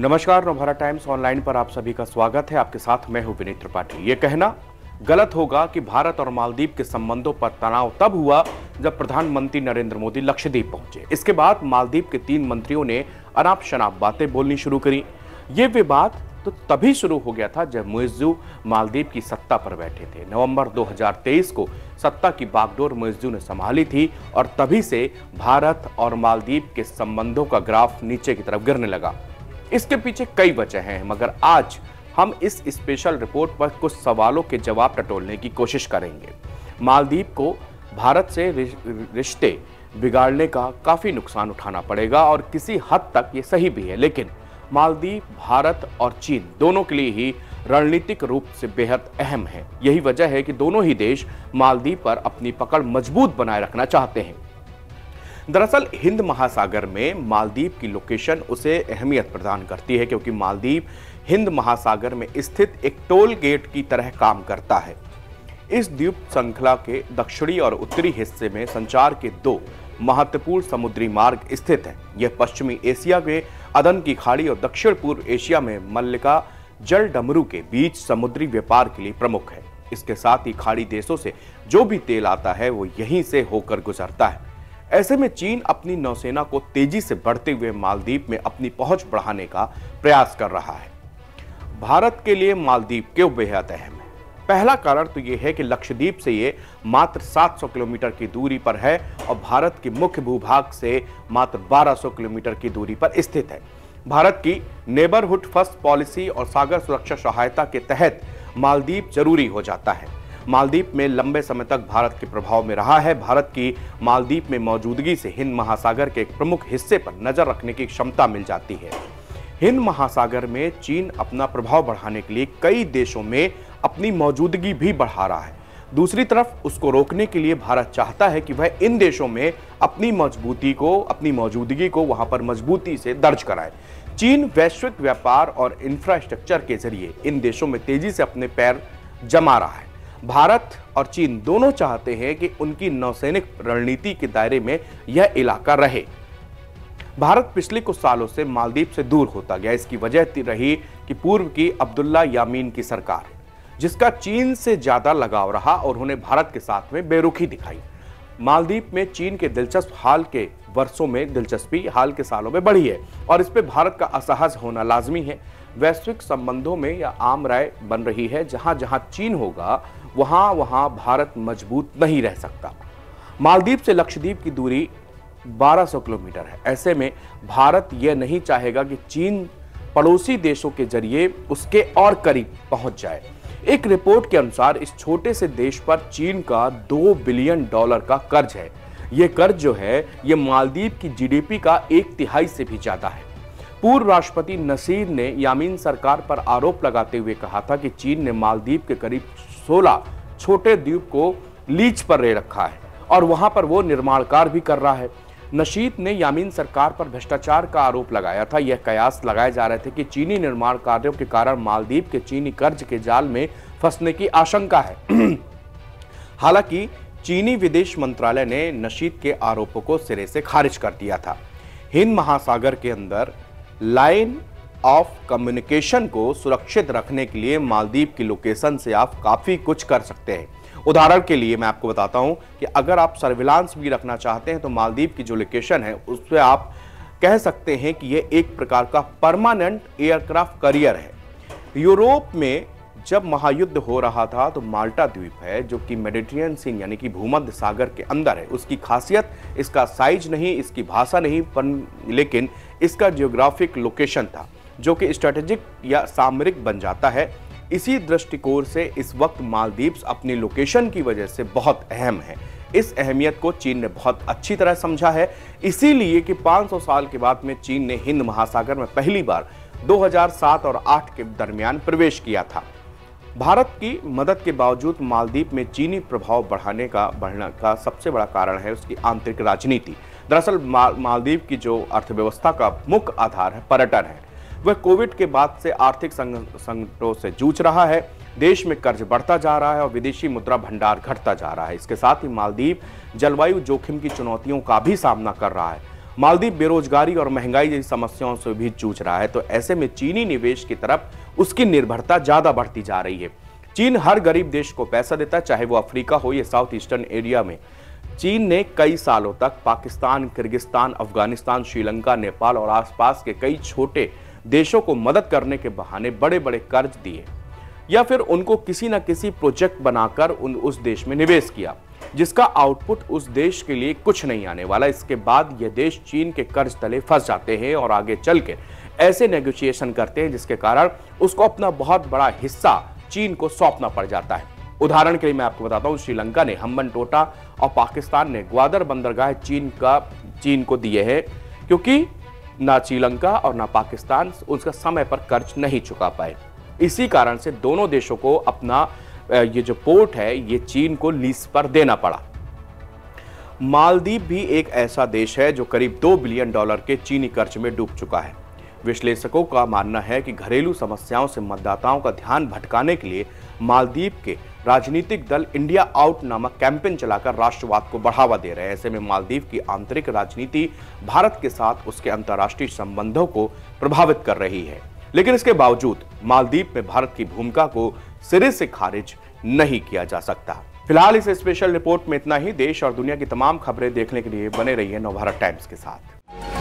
नमस्कार Navbharat times online पर आप सभी का स्वागत है। आपके साथ मैं हूँ विनीत त्रिपाठी। ये कहना, गलत होगा कि भारत और मालदीव के संबंधों पर तनाव तब हुआ जब प्रधानमंत्री नरेंद्र मोदी लक्षद्वीप पहुँचे। इसके बाद मालदीव के तीन मंत्रियों ने अनाप शनाप बातें बोलनी शुरू करी। ये विवाद तो तभी शुरू हो गया था जब मुइज्जू मालदीव की सत्ता पर बैठे थे। नवंबर 2023 को सत्ता की बागडोर मुइज्जू ने संभाली थी और तभी से भारत और मालदीव के संबंधों का ग्राफ नीचे की तरफ़ गिरने लगा। इसके पीछे कई वजह हैं, मगर आज हम इस स्पेशल रिपोर्ट पर कुछ सवालों के जवाब टटोलने की कोशिश करेंगे। मालदीव को भारत से रिश्ते बिगाड़ने का काफ़ी नुकसान उठाना पड़ेगा और किसी हद तक ये सही भी है, लेकिन मालदीव, भारत और चीन दोनों के लिए ही रणनीतिक रूप से बेहद अहम है। यही वजह है कि दोनों ही देश मालदीव पर अपनी पकड़ मज़बूत बनाए रखना चाहते हैं। दरअसल, हिंद महासागर में मालदीव की लोकेशन उसे अहमियत प्रदान करती है क्योंकि मालदीव हिंद महासागर में स्थित एक टोल गेट की तरह काम करता है। इस द्वीप श्रृंखला के दक्षिणी और उत्तरी हिस्से में संचार के दो महत्वपूर्ण समुद्री मार्ग स्थित हैं। यह पश्चिमी एशिया के अदन की खाड़ी और दक्षिण पूर्व एशिया में मल्लिका जल डमरू के बीच समुद्री व्यापार के लिए प्रमुख है। इसके साथ ही खाड़ी देशों से जो भी तेल आता है, वो यहीं से होकर गुजरता है। ऐसे में चीन अपनी नौसेना को तेज़ी से बढ़ते हुए मालदीव में अपनी पहुँच बढ़ाने का प्रयास कर रहा है। भारत के लिए मालदीव क्यों बेहद अहम है? पहला कारण तो यह है कि लक्षद्वीप से ये मात्र 700 किलोमीटर की दूरी पर है और भारत के मुख्य भूभाग से मात्र 1200 किलोमीटर की दूरी पर स्थित है। भारत की नेबरहुड फ़र्स्ट पॉलिसी और सागर सुरक्षा सहायता के तहत मालदीव ज़रूरी हो जाता है। मालदीप में लंबे समय तक भारत के प्रभाव में रहा है। भारत की मालदीप में मौजूदगी से हिंद महासागर के एक प्रमुख हिस्से पर नज़र रखने की क्षमता मिल जाती है। हिंद महासागर में चीन अपना प्रभाव बढ़ाने के लिए कई देशों में अपनी मौजूदगी भी बढ़ा रहा है। दूसरी तरफ़, उसको रोकने के लिए भारत चाहता है कि वह इन देशों में अपनी मजबूती को, अपनी मौजूदगी को वहाँ पर मजबूती से दर्ज कराए। चीन वैश्विक व्यापार और इंफ्रास्ट्रक्चर के ज़रिए इन देशों में तेज़ी से अपने पैर जमा रहा है। भारत और चीन दोनों चाहते हैं कि उनकी नौसैनिक रणनीति के दायरे में यह इलाका रहे। भारत पिछले कुछ सालों से मालदीप से दूर होता गया। इसकी वजह रही कि पूर्व की अब्दुल्ला यामीन की सरकार। जिसका चीन से ज़्यादा लगाव रहा और उन्हें भारत के साथ में बेरुखी दिखाई। मालदीप में चीन के दिलचस्प हाल के वर्षों में दिलचस्पी हाल के सालों में बढ़ी है और इस पर भारत का असहज होना लाजमी है। वैश्विक संबंधों में यह आम राय बन रही है, जहाँ जहाँ चीन होगा, वहाँ वहाँ भारत मज़बूत नहीं रह सकता। मालदीप से लक्षद्वीप की दूरी 1200 किलोमीटर है। ऐसे में भारत यह नहीं चाहेगा कि चीन पड़ोसी देशों के ज़रिए उसके और करीब पहुँच जाए। एक रिपोर्ट के अनुसार इस छोटे से देश पर चीन का दो बिलियन डॉलर का कर्ज है। यह कर्ज जो है यह मालदीव की जीडीपी का एक तिहाई से भी ज़्यादा है। पूर्व राष्ट्रपति नसीर ने यामीन सरकार पर आरोप लगाते हुए कहा था कि चीन ने मालदीव के करीब 16 छोटे द्वीप को लीच पर ले रखा है और वहाँ पर वो निर्माण कार्य भी कर रहा है। नशीद ने यामीन सरकार पर भ्रष्टाचार का आरोप लगाया था। यह कयास लगाए जा रहे थे कि चीनी निर्माण कार्यों के कारण मालदीव के चीनी कर्ज के जाल में फंसने की आशंका है। हालाँकि, चीनी विदेश मंत्रालय ने नशीद के आरोपों को सिरे से खारिज कर दिया था। हिंद महासागर के अंदर लाइन ऑफ़ कम्युनिकेशन को सुरक्षित रखने के लिए मालदीव की लोकेशन से आप काफ़ी कुछ कर सकते हैं। उदाहरण के लिए मैं आपको बताता हूँ कि अगर आप सर्विलांस भी रखना चाहते हैं तो मालदीव की जो लोकेशन है उस पर आप कह सकते हैं कि यह एक प्रकार का परमानेंट एयरक्राफ्ट करियर है। यूरोप में जब महायुद्ध हो रहा था तो माल्टा द्वीप है, जो कि मेडिटेरियन सीन यानी कि भूमध्य सागर के अंदर है। उसकी खासियत इसका साइज़ नहीं, इसकी भाषा नहीं, पर लेकिन इसका जियोग्राफिक लोकेशन था, जो कि स्ट्रेटेजिक या सामरिक बन जाता है। इसी दृष्टिकोण से इस वक्त मालदीव्स अपनी लोकेशन की वजह से बहुत अहम है। इस अहमियत को चीन ने बहुत अच्छी तरह समझा है। इसीलिए कि 500 साल के बाद में चीन ने हिंद महासागर में पहली बार 2007 और 8 के दरमियान प्रवेश किया था। भारत की मदद के बावजूद मालदीव में चीनी प्रभाव बढ़ाने का बढ़ने का सबसे बड़ा कारण है उसकी आंतरिक राजनीति। दरअसल मालदीव की जो अर्थव्यवस्था का मुख्य आधार है, पर्यटन है। वह कोविड के बाद से आर्थिक संकटों से जूझ रहा है। देश में कर्ज बढ़ता जा रहा है और विदेशी मुद्रा भंडार घटता जा रहा है। इसके साथ ही मालदीव जलवायु जोखिम की चुनौतियों का भी सामना कर रहा है। मालदीव बेरोजगारी और महँगाई जैसी समस्याओं से भी जूझ रहा है तो ऐसे में चीनी निवेश की तरफ़ उसकी निर्भरता ज़्यादा बढ़ती जा रही है। चीन हर गरीब देश को पैसा देता है, चाहे वो अफ्रीका हो या साउथ ईस्टर्न एरिया में। चीन ने कई सालों तक पाकिस्तान, किर्गिस्तान, अफ़गानिस्तान, श्रीलंका, नेपाल और आसपास के कई छोटे देशों को मदद करने के बहाने बड़े बड़े कर्ज दिए, या फिर उनको किसी न किसी प्रोजेक्ट बनाकर उन, उस देश में निवेश किया, जिसका आउटपुट उस देश के लिए कुछ नहीं आने वाला। इसके बाद यह देश चीन के कर्ज तले फंस जाते हैं और आगे चल के ऐसे नेगोशिएशन करते हैं, जिसके कारण उसको अपना बहुत बड़ा हिस्सा चीन को सौंपना पड़ जाता है। उदाहरण के लिए मैं आपको बताता हूँ, श्रीलंका ने हम्बन टोटा और पाकिस्तान ने ग्वादर बंदरगाह चीन का, चीन को दिए हैं, क्योंकि ना श्रीलंका और ना पाकिस्तान उसका समय पर कर्ज नहीं चुका पाए। इसी कारण से दोनों देशों को अपना ये जो पोर्ट है, ये चीन को लीज पर देना पड़ा। मालदीव भी एक ऐसा देश है जो करीब दो बिलियन डॉलर के चीनी कर्ज में डूब चुका है। विश्लेषकों का मानना है कि घरेलू समस्याओं से मतदाताओं का ध्यान भटकाने के लिए मालदीव के राजनीतिक दल इंडिया आउट नामक कैंपेन चलाकर राष्ट्रवाद को बढ़ावा दे रहे हैं। ऐसे में मालदीव की आंतरिक राजनीति भारत के साथ उसके अंतर्राष्ट्रीय संबंधों को प्रभावित कर रही है। लेकिन इसके बावजूद मालदीव में भारत की भूमिका को सिरे से खारिज नहीं किया जा सकता। फ़िलहाल इस स्पेशल रिपोर्ट में इतना ही। देश और दुनिया की तमाम खबरें देखने के लिए बने रहिए नवभारत टाइम्स के साथ।